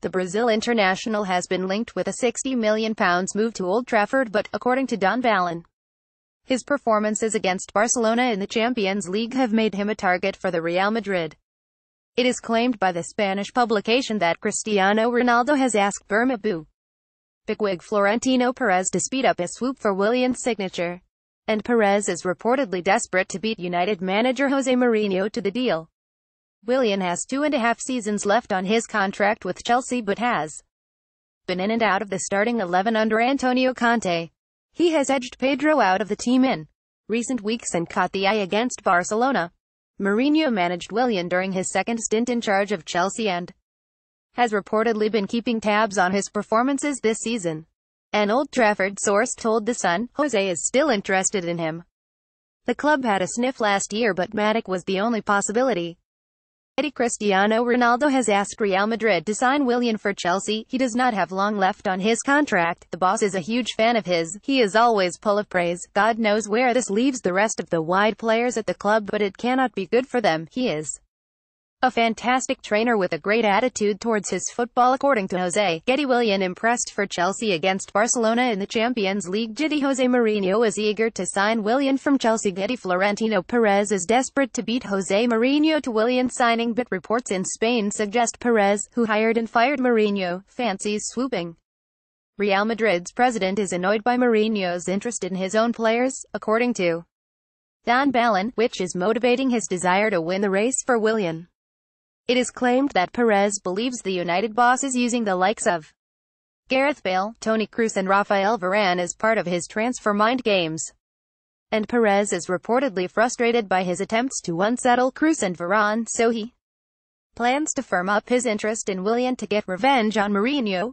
The Brazil international has been linked with a £60 million move to Old Trafford but, according to Don Balón, his performances against Barcelona in the Champions League have made him a target for the Real Madrid. It is claimed by the Spanish publication that Cristiano Ronaldo has asked Bernabeu bigwig Florentino Perez to speed up his swoop for Willian's signature. And Perez is reportedly desperate to beat United manager Jose Mourinho to the deal. Willian has two and a half seasons left on his contract with Chelsea but has been in and out of the starting 11 under Antonio Conte. He has edged Pedro out of the team in recent weeks and caught the eye against Barcelona. Mourinho managed Willian during his second stint in charge of Chelsea and has reportedly been keeping tabs on his performances this season. An Old Trafford source told The Sun, Jose is still interested in him. The club had a sniff last year but Matic was the only possibility. Eddie Cristiano Ronaldo has asked Real Madrid to sign Willian for Chelsea. He does not have long left on his contract. The boss is a huge fan of his. He is always full of praise. God knows where this leaves the rest of the wide players at the club but it cannot be good for them. He is a fantastic trainer with a great attitude towards his football according to Jose. Getty Willian impressed for Chelsea against Barcelona in the Champions League. Getty Jose Mourinho is eager to sign Willian from Chelsea. Getty Florentino Perez is desperate to beat Jose Mourinho to Willian signing but reports in Spain suggest Perez, who hired and fired Mourinho, fancies swooping. Real Madrid's president is annoyed by Mourinho's interest in his own players, according to Don Balón, which is motivating his desire to win the race for Willian. It is claimed that Perez believes the United boss is using the likes of Gareth Bale, Toni Kroos and Rafael Varane as part of his transfer mind games. And Perez is reportedly frustrated by his attempts to unsettle Kroos and Varane, so he plans to firm up his interest in Willian to get revenge on Mourinho.